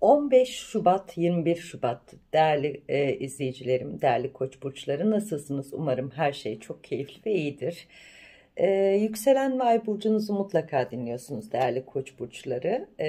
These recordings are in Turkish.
15 Şubat 21 Şubat değerli e, izleyicilerim, değerli koç burçları nasılsınız? Umarım her şey çok keyifli ve iyidir. E, yükselen ve burcunuzu mutlaka dinliyorsunuz değerli koç burçları e,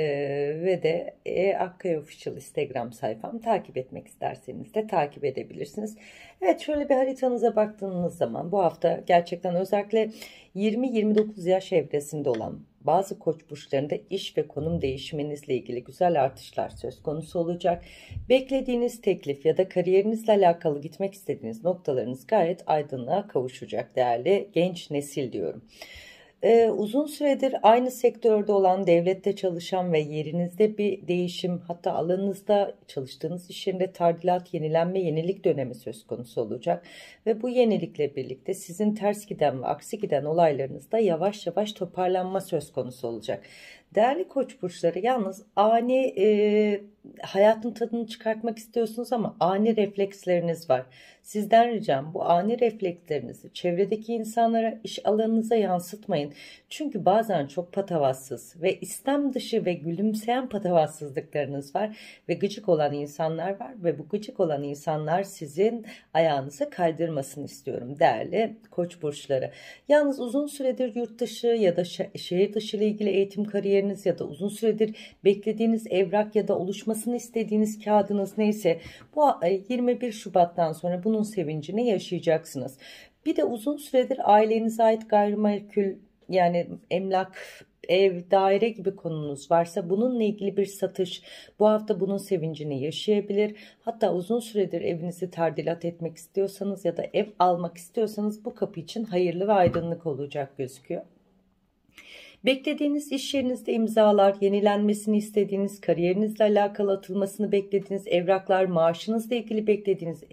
ve de e, Akkaya Official Instagram sayfam takip etmek isterseniz de takip edebilirsiniz. Evet şöyle bir haritanıza baktığınız zaman bu hafta gerçekten özellikle 20-29 yaş evresinde olan bazı koç burçlarında iş ve konum değişiminizle ilgili güzel artışlar söz konusu olacak. Beklediğiniz teklif ya da kariyerinizle alakalı gitmek istediğiniz noktalarınız gayet aydınlığa kavuşacak değerli genç nesil diyorum. Ee, uzun süredir aynı sektörde olan, devlette çalışan ve yerinizde bir değişim, hatta alanınızda çalıştığınız iş yerinde tadilat, yenilenme, yenilik dönemi söz konusu olacak. Ve bu yenilikle birlikte sizin ters giden ve aksi giden olaylarınızda yavaş yavaş toparlanma söz konusu olacak. Değerli koç burçları yalnız ani e, hayatın tadını çıkartmak istiyorsunuz ama ani refleksleriniz var. Sizden ricam bu ani reflekslerinizi çevredeki insanlara iş alanınıza yansıtmayın. Çünkü bazen çok patavatsız ve istem dışı ve gülümseyen patavatsızlıklarınız var ve gıcık olan insanlar var ve bu gıcık olan insanlar sizin ayağınıza kaydırmasını istiyorum değerli koç burçları. Yalnız uzun süredir yurt dışı ya da şehir dışı ile ilgili eğitim kariyeriniz ya da uzun süredir beklediğiniz evrak ya da oluşmasını istediğiniz kağıdınız neyse bu 21 Şubat'tan sonra bunun sevincini yaşayacaksınız. Bir de uzun süredir ailenize ait gayrimenkul yani emlak, ev, daire gibi konunuz varsa bununla ilgili bir satış bu hafta bunun sevincini yaşayabilir. Hatta uzun süredir evinizi tardilat etmek istiyorsanız ya da ev almak istiyorsanız bu kapı için hayırlı ve aydınlık olacak gözüküyor. Beklediğiniz iş yerinizde imzalar, yenilenmesini istediğiniz, kariyerinizle alakalı atılmasını beklediğiniz evraklar, maaşınızla ilgili beklediğiniz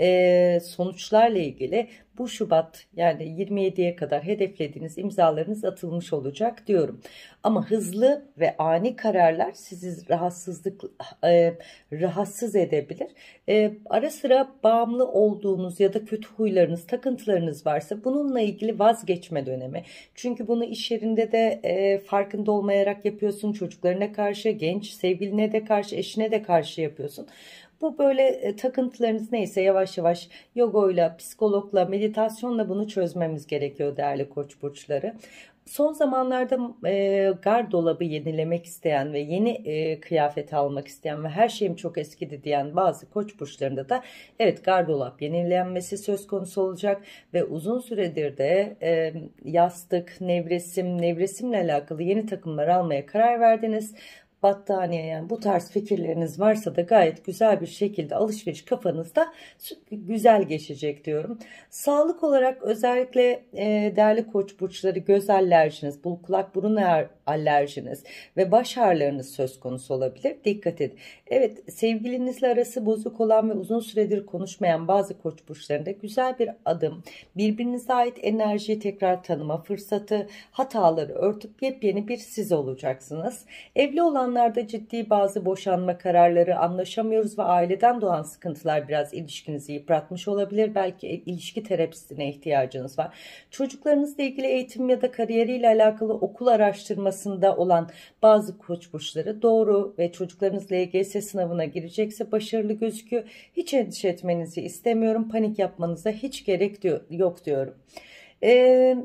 e, sonuçlarla ilgili bu Şubat yani 27'ye kadar hedeflediğiniz imzalarınız atılmış olacak diyorum. Ama hızlı ve ani kararlar sizi rahatsızlık e, rahatsız edebilir. E, ara sıra bağımlı olduğunuz ya da kötü huylarınız, takıntılarınız varsa bununla ilgili vazgeçme dönemi. Çünkü bunu iş yerinde de e, farkında olmayarak yapıyorsun. Çocuklarına karşı, genç sevgiline de karşı, eşine de karşı yapıyorsun. Bu böyle e, takıntılarınız neyse yavaş yavaş yogoyla, psikologla, meditasyonla bunu çözmemiz gerekiyor değerli koç burçları. Son zamanlarda e, gardolabı yenilemek isteyen ve yeni e, kıyafet almak isteyen ve her şeyim çok eskidi diyen bazı koç burçlarında da evet gardolap yenilenmesi söz konusu olacak ve uzun süredir de e, yastık, nevresim, nevresimle alakalı yeni takımlar almaya karar verdiniz battaniye yani bu tarz fikirleriniz varsa da gayet güzel bir şekilde alışveriş kafanızda güzel geçecek diyorum. Sağlık olarak özellikle e, değerli koç burçları göz alerjiniz, bul kulak burun alerjiniz ve baş ağrılarınız söz konusu olabilir. Dikkat edin. Evet sevgilinizle arası bozuk olan ve uzun süredir konuşmayan bazı koç burçlarında güzel bir adım, birbirinize ait enerjiyi tekrar tanıma fırsatı, hataları örtüp yepyeni bir siz olacaksınız. Evli olan zamanlarda ciddi bazı boşanma kararları anlaşamıyoruz ve aileden doğan sıkıntılar biraz ilişkinizi yıpratmış olabilir. Belki ilişki terapisine ihtiyacınız var. Çocuklarınızla ilgili eğitim ya da kariyeriyle alakalı okul araştırmasında olan bazı koç burçları doğru ve çocuklarınız LGS sınavına girecekse başarılı gözüküyor. Hiç endişe etmenizi istemiyorum. Panik yapmanıza hiç gerek yok diyorum. Eee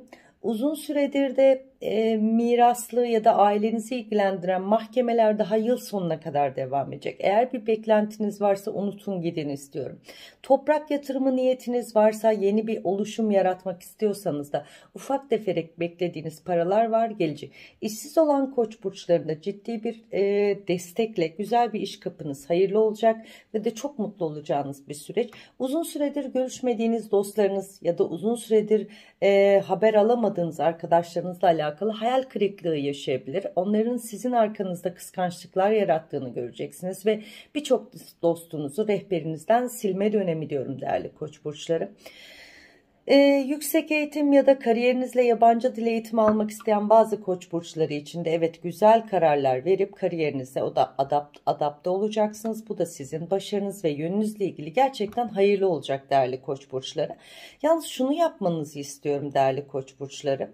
uzun süredir de e, miraslı ya da ailenizi ilgilendiren mahkemeler daha yıl sonuna kadar devam edecek. Eğer bir beklentiniz varsa unutun gidin istiyorum. Toprak yatırımı niyetiniz varsa yeni bir oluşum yaratmak istiyorsanız da ufak teferek beklediğiniz paralar var gelecek. İşsiz olan koç burçlarında ciddi bir e, destekle güzel bir iş kapınız hayırlı olacak ve de çok mutlu olacağınız bir süreç. Uzun süredir görüşmediğiniz dostlarınız ya da uzun süredir e, haber alamadığınız arkadaşlarınızla alakalı alakalı hayal kırıklığı yaşayabilir. Onların sizin arkanızda kıskançlıklar yarattığını göreceksiniz ve birçok dostunuzu rehberinizden silme dönemi diyorum değerli koç burçları. Ee, yüksek eğitim ya da kariyerinizle yabancı dil eğitimi almak isteyen bazı koç burçları için de evet güzel kararlar verip kariyerinize o da adapt, adapte olacaksınız. Bu da sizin başarınız ve yönünüzle ilgili gerçekten hayırlı olacak değerli koç burçları. Yalnız şunu yapmanızı istiyorum değerli koç burçları.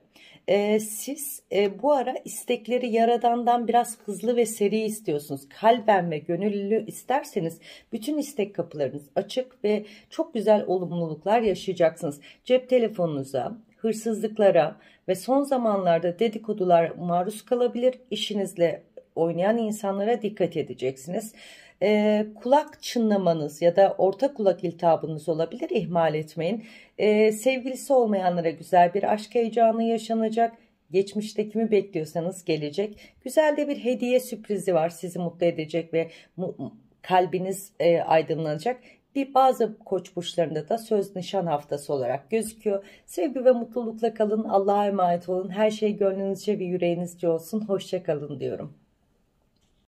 Ee, siz e, bu ara istekleri yaradandan biraz hızlı ve seri istiyorsunuz. Kalben ve gönüllü isterseniz bütün istek kapılarınız açık ve çok güzel olumluluklar yaşayacaksınız. Cep telefonunuza, hırsızlıklara ve son zamanlarda dedikodular maruz kalabilir. İşinizle oynayan insanlara dikkat edeceksiniz. E, kulak çınlamanız ya da orta kulak iltihabınız olabilir ihmal etmeyin. E, sevgilisi olmayanlara güzel bir aşk heyecanı yaşanacak. Geçmişte kimi bekliyorsanız gelecek. Güzel de bir hediye sürprizi var sizi mutlu edecek ve kalbiniz e, aydınlanacak. Bir bazı koç burçlarında da söz nişan haftası olarak gözüküyor. Sevgi ve mutlulukla kalın. Allah'a emanet olun. Her şey gönlünüzce ve yüreğinizce olsun. Hoşça kalın diyorum.